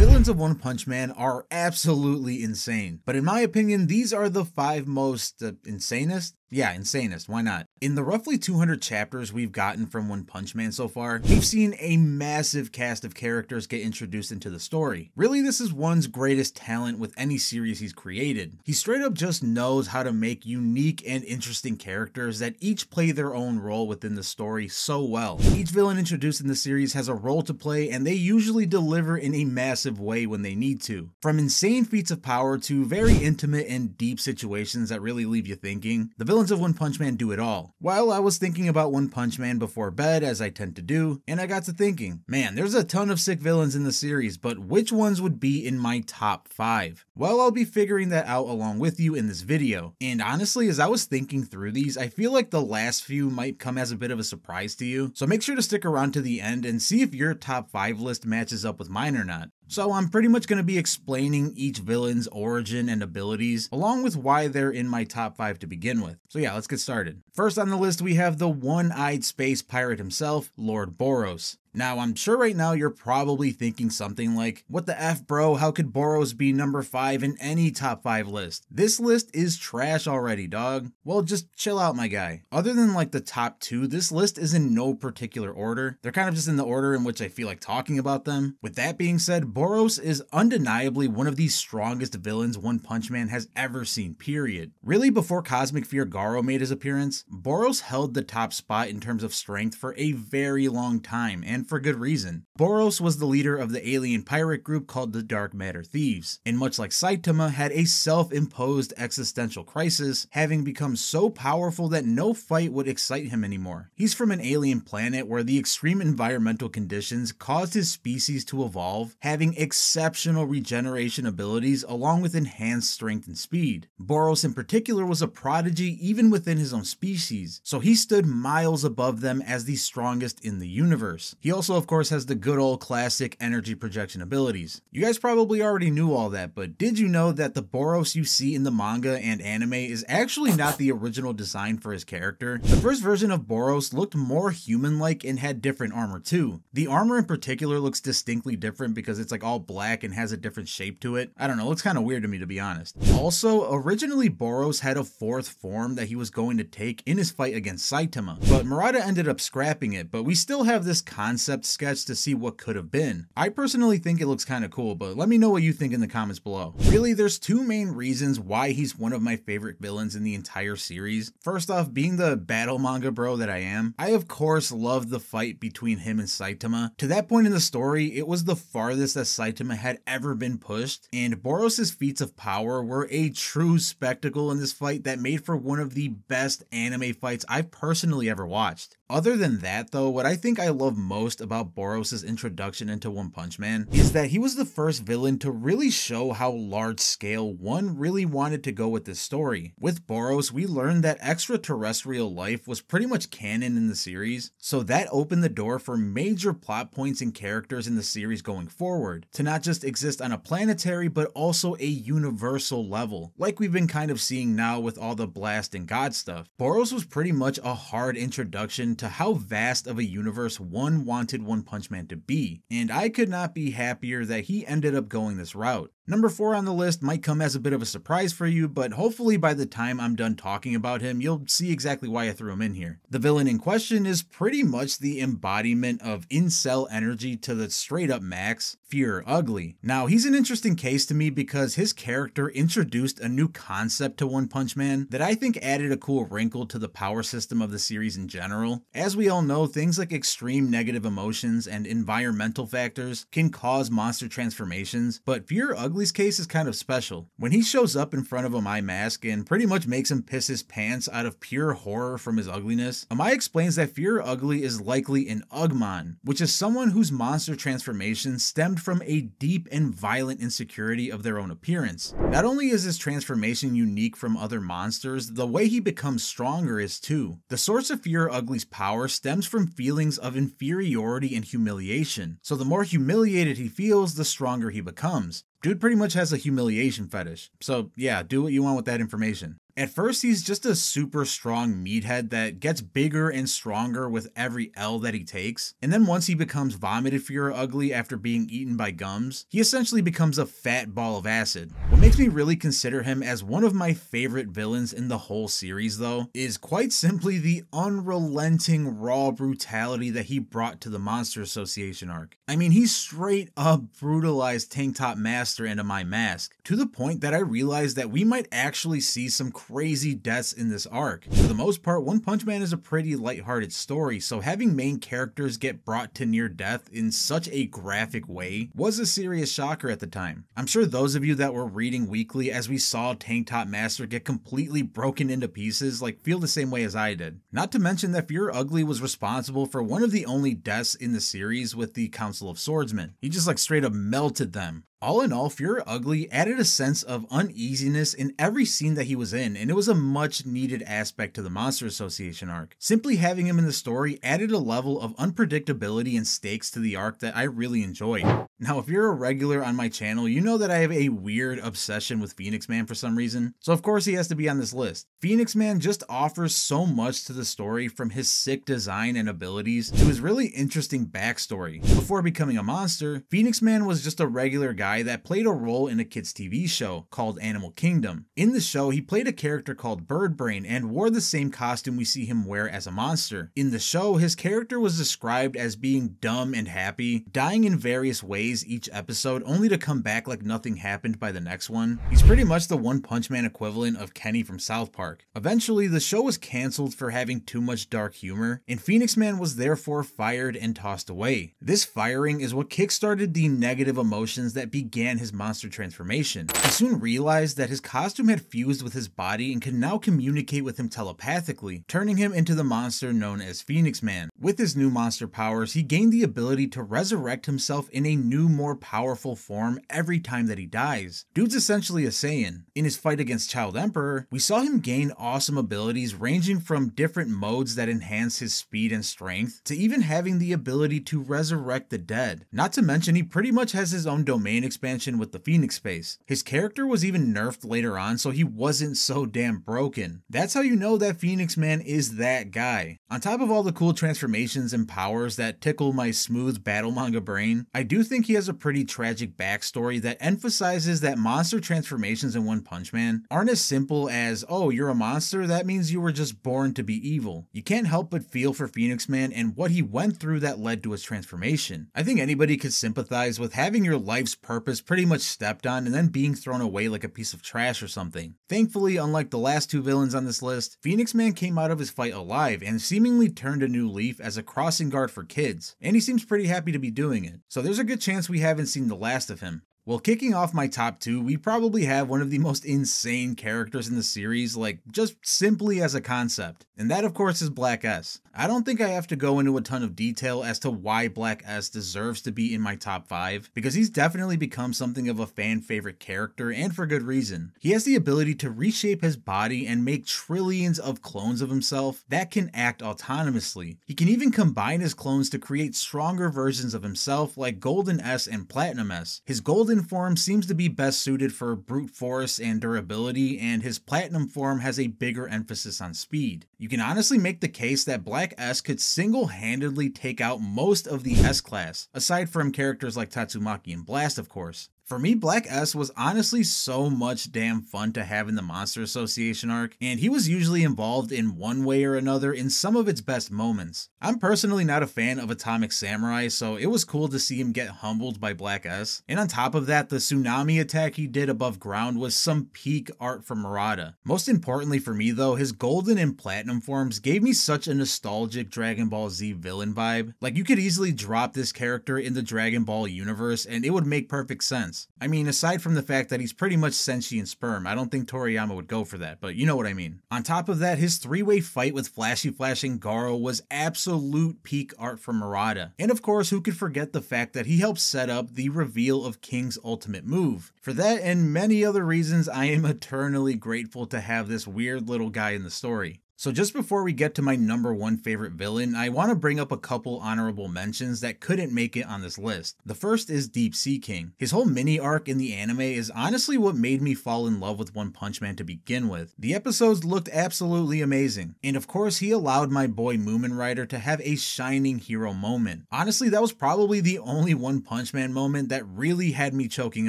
Really? Villains of One Punch Man are absolutely insane, but in my opinion, these are the five most uh, insanest yeah, insanest. Why not? In the roughly 200 chapters we've gotten from One Punch Man so far, we've seen a massive cast of characters get introduced into the story. Really, this is One's greatest talent with any series he's created. He straight up just knows how to make unique and interesting characters that each play their own role within the story so well. Each villain introduced in the series has a role to play, and they usually deliver in a massive way when they need to. From insane feats of power to very intimate and deep situations that really leave you thinking, the villains of One Punch Man do it all. While I was thinking about One Punch Man before bed, as I tend to do, and I got to thinking, man, there's a ton of sick villains in the series, but which ones would be in my top 5? Well, I'll be figuring that out along with you in this video. And honestly, as I was thinking through these, I feel like the last few might come as a bit of a surprise to you. So make sure to stick around to the end and see if your top 5 list matches up with mine or not. So I'm pretty much going to be explaining each villain's origin and abilities, along with why they're in my top 5 to begin with. So yeah, let's get started. First on the list we have the one-eyed space pirate himself, Lord Boros. Now, I'm sure right now you're probably thinking something like, What the F, bro? How could Boros be number 5 in any top 5 list? This list is trash already, dog. Well, just chill out, my guy. Other than like the top two, this list is in no particular order. They're kind of just in the order in which I feel like talking about them. With that being said, Boros is undeniably one of the strongest villains One Punch Man has ever seen, period. Really, before Cosmic Fear Garo made his appearance, Boros held the top spot in terms of strength for a very long time, and and for good reason. Boros was the leader of the alien pirate group called the Dark Matter Thieves, and much like Saitama, had a self imposed existential crisis, having become so powerful that no fight would excite him anymore. He's from an alien planet where the extreme environmental conditions caused his species to evolve, having exceptional regeneration abilities along with enhanced strength and speed. Boros, in particular, was a prodigy even within his own species, so he stood miles above them as the strongest in the universe. He also, of course, has the good old classic energy projection abilities. You guys probably already knew all that, but did you know that the Boros you see in the manga and anime is actually not the original design for his character? The first version of Boros looked more human-like and had different armor too. The armor in particular looks distinctly different because it's like all black and has a different shape to it. I don't know, it looks kind of weird to me to be honest. Also, originally Boros had a fourth form that he was going to take in his fight against Saitama, but Murata ended up scrapping it, but we still have this concept concept sketch to see what could have been. I personally think it looks kind of cool, but let me know what you think in the comments below. Really, there's two main reasons why he's one of my favorite villains in the entire series. First off, being the battle manga bro that I am, I of course love the fight between him and Saitama. To that point in the story, it was the farthest that Saitama had ever been pushed, and Boros' feats of power were a true spectacle in this fight that made for one of the best anime fights I've personally ever watched. Other than that though, what I think I love most about Boros' introduction into One Punch Man is that he was the first villain to really show how large scale one really wanted to go with this story. With Boros, we learned that extraterrestrial life was pretty much canon in the series, so that opened the door for major plot points and characters in the series going forward, to not just exist on a planetary but also a universal level, like we've been kind of seeing now with all the Blast and God stuff. Boros was pretty much a hard introduction to how vast of a universe one wanted One Punch Man to be, and I could not be happier that he ended up going this route. Number 4 on the list might come as a bit of a surprise for you, but hopefully by the time I'm done talking about him, you'll see exactly why I threw him in here. The villain in question is pretty much the embodiment of incel energy to the straight up max, Fuhrer Ugly. Now, he's an interesting case to me because his character introduced a new concept to One Punch Man that I think added a cool wrinkle to the power system of the series in general. As we all know, things like extreme negative emotions and environmental factors can cause monster transformations, but Ugly Ugly's case is kind of special. When he shows up in front of Amai Mask and pretty much makes him piss his pants out of pure horror from his ugliness, Amai explains that Fuhrer Ugly is likely an Ugmon, which is someone whose monster transformation stemmed from a deep and violent insecurity of their own appearance. Not only is his transformation unique from other monsters, the way he becomes stronger is too. The source of Fuhrer Ugly's power stems from feelings of inferiority and humiliation, so the more humiliated he feels, the stronger he becomes. Dude pretty much has a humiliation fetish. So, yeah, do what you want with that information. At first, he's just a super strong meathead that gets bigger and stronger with every L that he takes, and then once he becomes vomited Fuhrer Ugly after being eaten by Gums, he essentially becomes a fat ball of acid. What makes me really consider him as one of my favorite villains in the whole series, though, is quite simply the unrelenting raw brutality that he brought to the Monster Association arc. I mean, he straight up brutalized Tank Top Master and Amai Mask, to the point that I realized that we might actually see some crazy deaths in this arc. For the most part, One Punch Man is a pretty lighthearted story, so having main characters get brought to near death in such a graphic way was a serious shocker at the time. I'm sure those of you that were reading weekly as we saw Tank Top Master get completely broken into pieces like feel the same way as I did. Not to mention that Fuhrer Ugly was responsible for one of the only deaths in the series with the Council of Swordsmen. He just like straight up melted them. All in all, Fuhrer Ugly added a sense of uneasiness in every scene that he was in, and it was a much needed aspect to the Monster Association arc. Simply having him in the story added a level of unpredictability and stakes to the arc that I really enjoyed. Now, if you're a regular on my channel, you know that I have a weird obsession with Phoenix Man for some reason, so of course he has to be on this list. Phoenix Man just offers so much to the story from his sick design and abilities to his really interesting backstory. Before becoming a monster, Phoenix Man was just a regular guy that played a role in a kids' TV show called Animal Kingdom. In the show, he played a character called Bird Brain and wore the same costume we see him wear as a monster. In the show, his character was described as being dumb and happy, dying in various ways each episode, only to come back like nothing happened by the next one. He's pretty much the One Punch Man equivalent of Kenny from South Park. Eventually, the show was cancelled for having too much dark humor, and Phoenix Man was therefore fired and tossed away. This firing is what kickstarted the negative emotions that began his monster transformation. He soon realized that his costume had fused with his body and could now communicate with him telepathically, turning him into the monster known as Phoenix Man. With his new monster powers, he gained the ability to resurrect himself in a new, more powerful form every time that he dies. Dude's essentially a Saiyan. In his fight against Child Emperor, we saw him gain awesome abilities ranging from different modes that enhance his speed and strength, to even having the ability to resurrect the dead. Not to mention, he pretty much has his own domain expansion with the Phoenix Space. His character was even nerfed later on, so he wasn't so damn broken. That's how you know that Phoenix Man is that guy. On top of all the cool transformations and powers that tickle my smooth battle manga brain, I do think he has a pretty tragic backstory that emphasizes that monster transformations in One Punch Man aren't as simple as, oh, you're a monster, that means you were just born to be evil. You can't help but feel for Phoenix Man and what he went through that led to his transformation. I think anybody could sympathize with having your life's purpose pretty much stepped on and then being thrown away like a piece of trash or something. Thankfully, unlike the last two villains on this list, Phoenix Man came out of his fight alive and seemingly turned a new leaf as a crossing guard for kids, and he seems pretty happy to be doing it. So there's a good chance we haven't seen the last of him. Well, kicking off my top two, we probably have one of the most insane characters in the series, like just simply as a concept. And that, of course, is Black S. I don't think I have to go into a ton of detail as to why Black S deserves to be in my top 5, because he's definitely become something of a fan favorite character, and for good reason. He has the ability to reshape his body and make trillions of clones of himself that can act autonomously. He can even combine his clones to create stronger versions of himself, like Golden S and Platinum S. His Golden form seems to be best suited for brute force and durability, and his platinum form has a bigger emphasis on speed. You can honestly make the case that Black S could single handedly take out most of the S class, aside from characters like Tatsumaki and Blast, of course. For me, Black S was honestly so much damn fun to have in the Monster Association arc, and he was usually involved in one way or another in some of its best moments. I'm personally not a fan of Atomic Samurai, so it was cool to see him get humbled by Black S. And on top of that, the tsunami attack he did above ground was some peak art from Murata. Most importantly for me though, his golden and platinum forms gave me such a nostalgic Dragon Ball Z villain vibe. Like you could easily drop this character in the Dragon Ball universe and it would make perfect sense. I mean, aside from the fact that he's pretty much sentient sperm, I don't think Toriyama would go for that, but you know what I mean. On top of that, his three way fight with Flashy Flash and Garo was absolute peak art from Murata. And of course, who could forget the fact that he helped set up the reveal of King's ultimate move. For that and many other reasons, I am eternally grateful to have this weird little guy in the story. So, just before we get to my number one favorite villain, I want to bring up a couple honorable mentions that couldn't make it on this list. The first is Deep Sea King. His whole mini arc in the anime is honestly what made me fall in love with One Punch Man to begin with. The episodes looked absolutely amazing, and of course, he allowed my boy Mumen Rider to have a shining hero moment. Honestly, that was probably the only One Punch Man moment that really had me choking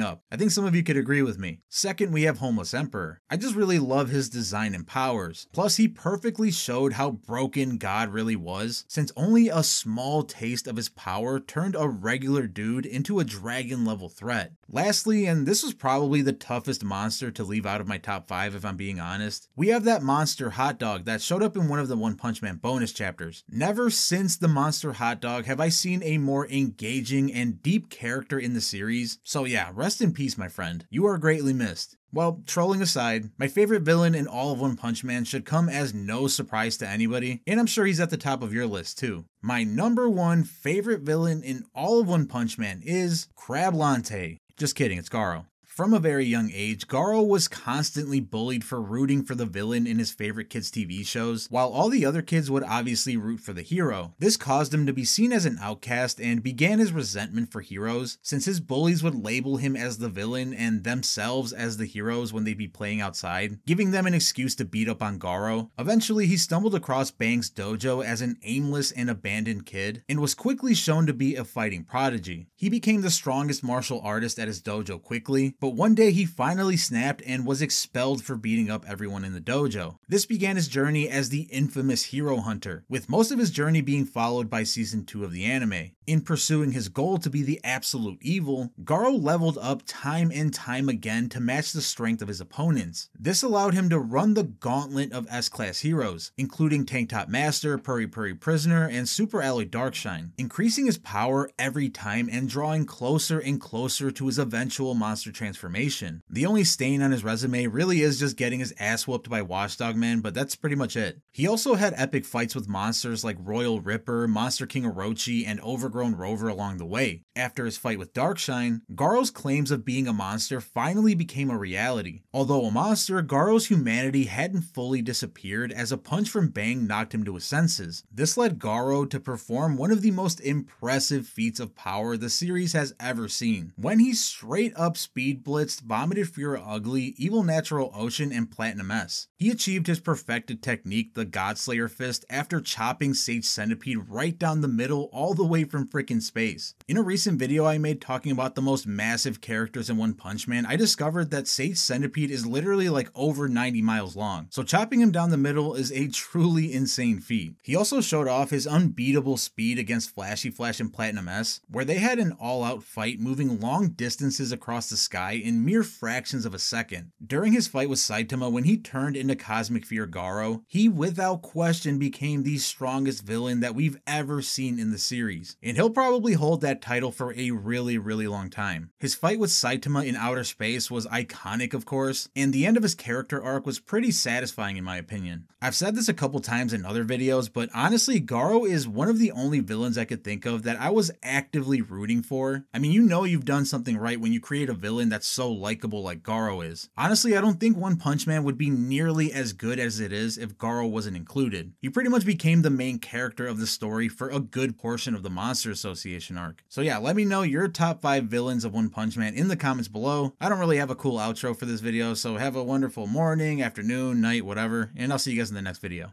up. I think some of you could agree with me. Second, we have Homeless Emperor. I just really love his design and powers. Plus, he perfectly perfectly showed how broken God really was, since only a small taste of his power turned a regular dude into a dragon level threat. Lastly, and this was probably the toughest monster to leave out of my top 5 if I'm being honest, we have that monster hot dog that showed up in one of the One Punch Man bonus chapters. Never since the monster hot dog have I seen a more engaging and deep character in the series, so yeah, rest in peace, my friend. You are greatly missed. Well, trolling aside, my favorite villain in all of One Punch Man should come as no surprise to anybody, and I'm sure he's at the top of your list too. My number one favorite villain in all of One Punch Man is Crablante. Just kidding, it's Garo. From a very young age, Garo was constantly bullied for rooting for the villain in his favorite kids' TV shows, while all the other kids would obviously root for the hero. This caused him to be seen as an outcast and began his resentment for heroes, since his bullies would label him as the villain and themselves as the heroes when they'd be playing outside, giving them an excuse to beat up on Garo. Eventually, he stumbled across Bang's dojo as an aimless and abandoned kid, and was quickly shown to be a fighting prodigy. He became the strongest martial artist at his dojo quickly, but one day he finally snapped and was expelled for beating up everyone in the dojo. This began his journey as the infamous hero hunter, with most of his journey being followed by season 2 of the anime. In pursuing his goal to be the absolute evil, Garo leveled up time and time again to match the strength of his opponents. This allowed him to run the gauntlet of S-class heroes, including Tank Top Master, Puri Puri Prisoner, and Super Alloy Darkshine, increasing his power every time and drawing closer and closer to his eventual monster transformation. The only stain on his resume really is just getting his ass whooped by Watchdog Man, but that's pretty much it. He also had epic fights with monsters like Royal Ripper, Monster King Orochi, and Over overgrown rover along the way. After his fight with Darkshine, Garo's claims of being a monster finally became a reality. Although a monster, Garo's humanity hadn't fully disappeared as a punch from Bang knocked him to his senses. This led Garo to perform one of the most impressive feats of power the series has ever seen. When he straight up speed blitzed Vomited Fuhrer Ugly, Evil Natural Ocean, and Platinum S. He achieved his perfected technique, the Godslayer Fist, after chopping Sage Centipede right down the middle all the way from freaking space. In a recent video I made talking about the most massive characters in One Punch Man, I discovered that Sage Centipede is literally like over 90 miles long, so chopping him down the middle is a truly insane feat. He also showed off his unbeatable speed against Flashy Flash and Platinum S, where they had an all-out fight moving long distances across the sky in mere fractions of a second. During his fight with Saitama when he turned into Cosmic Fear Garo, he without question became the strongest villain that we've ever seen in the series and he'll probably hold that title for a really, really long time. His fight with Saitama in outer space was iconic, of course, and the end of his character arc was pretty satisfying in my opinion. I've said this a couple times in other videos, but honestly, Garo is one of the only villains I could think of that I was actively rooting for. I mean, you know you've done something right when you create a villain that's so likable like Garo is. Honestly, I don't think One Punch Man would be nearly as good as it is if Garo wasn't included. He pretty much became the main character of the story for a good portion of the monster Monster Association arc. So yeah, let me know your top 5 villains of One Punch Man in the comments below. I don't really have a cool outro for this video, so have a wonderful morning, afternoon, night, whatever, and I'll see you guys in the next video.